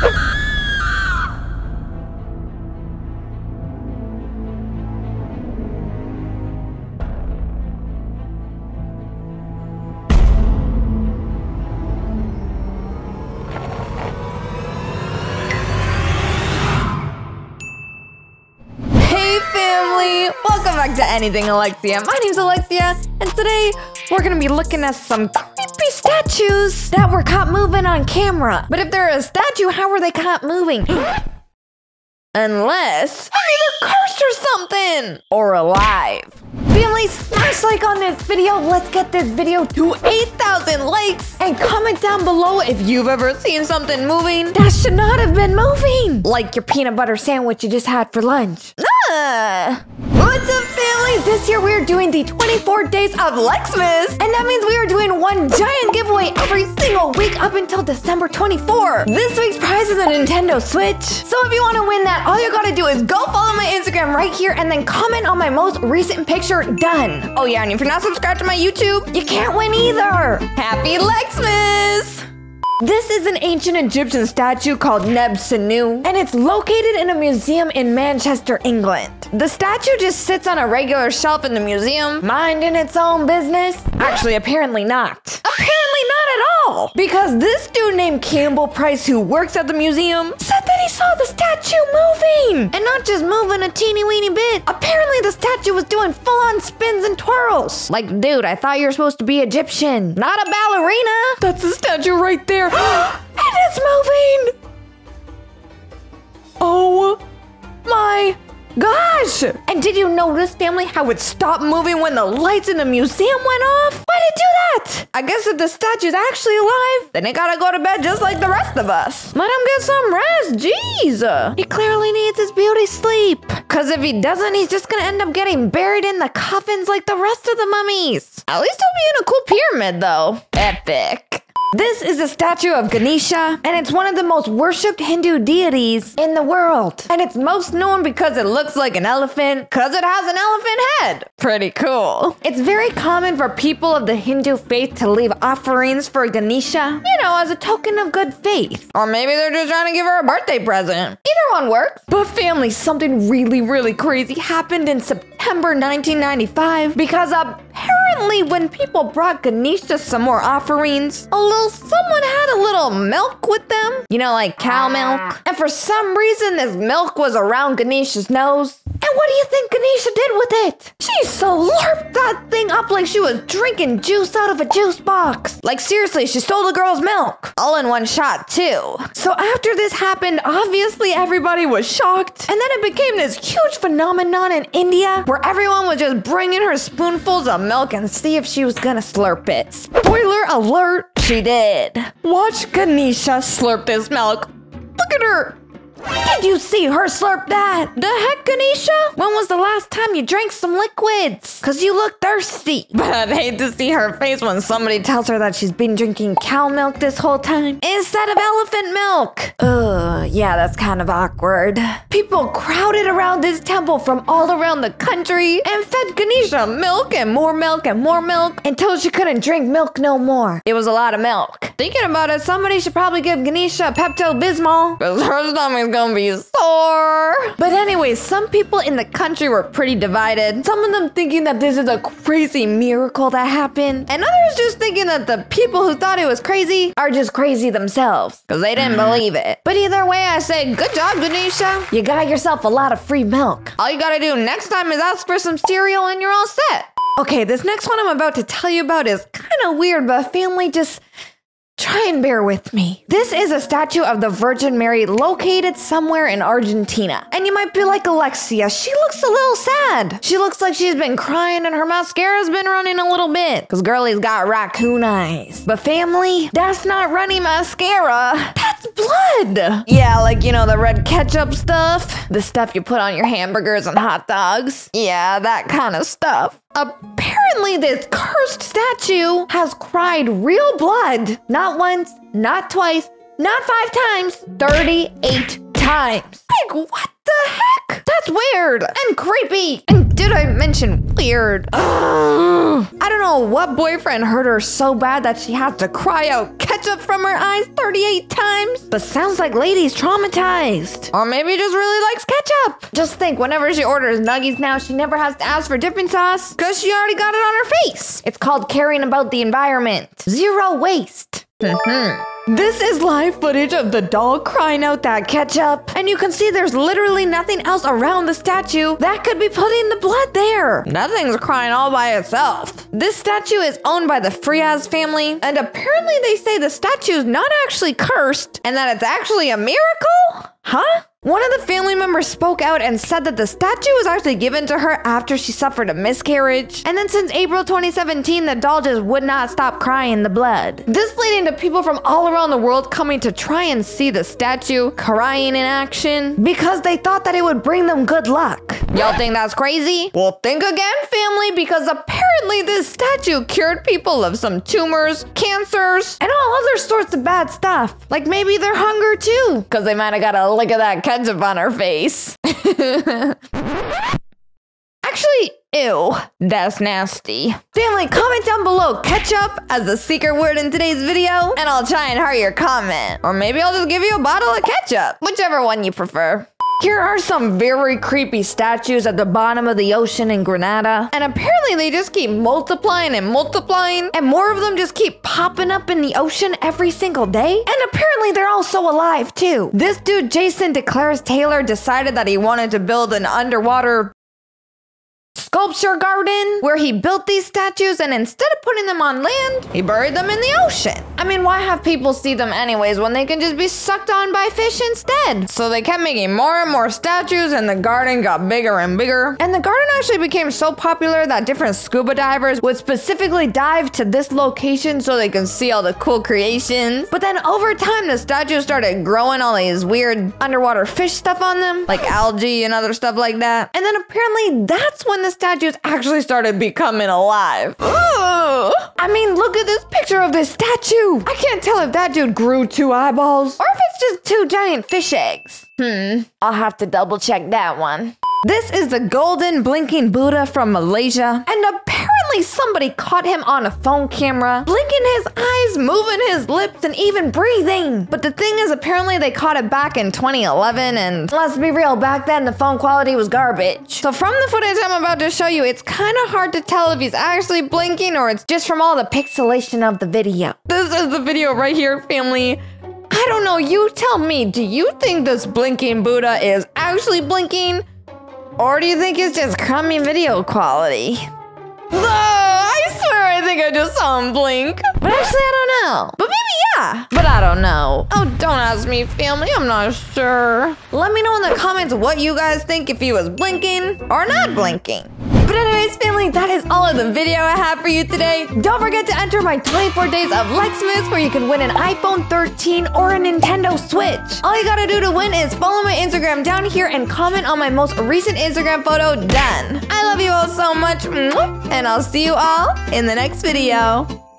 Hey family! Welcome back to Anything Alexia. My name's Alexia, and today we're gonna be looking at some statues that were caught moving on camera. But if they're a statue, how were they caught moving? Unless they're cursed or something! Or alive. Family, smash like on this video. Let's get this video to 8,000 likes. And comment down below if you've ever seen something moving that should not have been moving. Like your peanut butter sandwich you just had for lunch. Ah. What's up, family? This year we are doing the 24 days of Lexmas. And that means we are doing one giant giveaway every single week up until December 24. This week's prize is a Nintendo Switch. So if you want to win that, all you gotta do is go follow my Instagram right here and then comment on my most recent picture. Done. Oh yeah, and if you're not subscribed to my YouTube, you can't win either. Happy Lexmas! This is an ancient Egyptian statue called Neb Senu, and it's located in a museum in Manchester, England. The statue just sits on a regular shelf in the museum, minding its own business. Actually, apparently not. Apparently not at all! Because this dude named Campbell Price, who works at the museum, said that he saw the statue moving! And not just moving a teeny weeny bit. Apparently, the statue was doing full on spins and twirls. Like, dude, I thought you were supposed to be Egyptian, not a ballerina! That's the statue right there. it is moving! Oh my gosh! And did you notice, family, how it stopped moving when the lights in the museum went off? Why did it do that? I guess if the statue's actually alive, then it gotta go to bed just like the rest of us. Let him get some rest, jeez. He clearly needs his beauty sleep. Cause if he doesn't, he's just gonna end up getting buried in the coffins like the rest of the mummies. At least he'll be in a cool pyramid though. Epic. This is a statue of Ganesha, and it's one of the most worshipped Hindu deities in the world. And it's most known because it looks like an elephant, because it has an elephant head. Pretty cool. It's very common for people of the Hindu faith to leave offerings for Ganesha, you know, as a token of good faith. Or maybe they're just trying to give her a birthday present. Either one works. But family, something really, really crazy happened in September 1995 because apparently when people brought Ganesha some more offerings, a little someone had a little milk with them. You know, like cow milk. Ah. And for some reason, this milk was around Ganesha's nose. And what do you think Ganesha did with it? She slurped that thing up like she was drinking juice out of a juice box. Like seriously, she stole the girl's milk. All in one shot, too. So after this happened, obviously everybody was shocked. And then it became this huge phenomenon in India where everyone was just bringing her spoonfuls of milk and see if she was gonna slurp it. Spoiler alert, she did. Watch Ganesha slurp this milk. Look at her. Did you see her slurp that? The heck, Ganesha? When was the last time you drank some liquids? Cause you look thirsty. But I'd hate to see her face when somebody tells her that she's been drinking cow milk this whole time instead of elephant milk. Ugh, yeah, that's kind of awkward. People crowded around this temple from all around the country and fed Ganesha milk and more milk and more milk until she couldn't drink milk no more. It was a lot of milk. Thinking about it, somebody should probably give Ganesha Pepto Bismol because her stomach's gonna be sore. But anyway, some people in the country were pretty divided. Some of them thinking that this is a crazy miracle that happened, and others just thinking that the people who thought it was crazy are just crazy themselves because they didn't mm-hmm. believe it. But either way, I say good job, Ganesha. You got yourself a lot of free milk. All you gotta do next time is ask for some cereal and you're all set. Okay, this next one I'm about to tell you about is kind of weird, but family just Bear with me. This is a statue of the Virgin Mary located somewhere in Argentina. And you might be like, Alexia, she looks a little sad. She looks like she's been crying and her mascara's been running a little bit. Cause girlie's got raccoon eyes. But family, that's not runny mascara. That's blood. Yeah, like, you know, the red ketchup stuff. The stuff you put on your hamburgers and hot dogs. Yeah, that kind of stuff. Apparently, this cursed statue has cried real blood. Not once, not twice, not five times, 38 times. Like, what the heck? That's weird and creepy and did I mention weird? I don't know what boyfriend hurt her so bad that she has to cry out ketchup from her eyes 38 times. But sounds like lady's traumatized. Or maybe just really likes ketchup. Just think, whenever she orders nuggies now, she never has to ask for dipping sauce because she already got it on her face. It's called caring about the environment. Zero waste. Mhm. This is live footage of the dog crying out that ketchup. And you can see there's literally nothing else around the statue that could be putting the blood there. Nothing's crying all by itself. This statue is owned by the Frias family, and apparently they say the statue is not actually cursed and that it's actually a miracle? Huh? One of the family members spoke out and said that the statue was actually given to her after she suffered a miscarriage. And then since April 2017, the doll just would not stop crying the blood. This leading to people from all around the world coming to try and see the statue crying in action because they thought that it would bring them good luck. Y'all think that's crazy? Well, think again, family, because apparently this statue cured people of some tumors, cancers, and all other sorts of bad stuff. Like maybe their hunger too, because they might have got a lick of that ketchup on her face. Actually, ew, that's nasty. Family, comment down below ketchup as the secret word in today's video, and I'll try and heart your comment. Or maybe I'll just give you a bottle of ketchup, whichever one you prefer. Here are some very creepy statues at the bottom of the ocean in Grenada. And apparently they just keep multiplying and multiplying. And more of them just keep popping up in the ocean every single day. And apparently they're all so alive too. This dude, Jason deCaires Taylor, decided that he wanted to build an underwater sculpture garden where he built these statues and instead of putting them on land, he buried them in the ocean. I mean, why have people see them anyways when they can just be sucked on by fish instead? So they kept making more and more statues and the garden got bigger and bigger. And the garden actually became so popular that different scuba divers would specifically dive to this location so they can see all the cool creations. But then over time, the statues started growing all these weird underwater fish stuff on them, like algae and other stuff like that. And then apparently that's when the statues actually started becoming alive. Ooh. I mean, look at this picture of this statue. I can't tell if that dude grew two eyeballs or if it's just two giant fish eggs. Hmm, I'll have to double check that one. This is the golden blinking Buddha from Malaysia, and apparently somebody caught him on a phone camera, blinking his eyes, moving his lips, and even breathing. But the thing is, apparently they caught it back in 2011, and let's be real, back then the phone quality was garbage. So from the footage I'm about to show you, it's kind of hard to tell if he's actually blinking or it's just from all the pixelation of the video. This is the video right here, family. I don't know, you tell me, do you think this blinking Buddha is actually blinking? Or do you think it's just crummy video quality? I swear I think I just saw him blink. But actually, I don't know. But maybe yeah. But I don't know. Oh, don't ask me, family. I'm not sure. Let me know in the comments what you guys think if he was blinking or not blinking. But anyways, family, that is all of the video I have for you today. Don't forget to enter my 24 days of Lexmas where you can win an iPhone 13 or a Nintendo Switch. All you gotta do to win is follow my Instagram down here and comment on my most recent Instagram photo done. I love you all so much, and I'll see you all in the next video.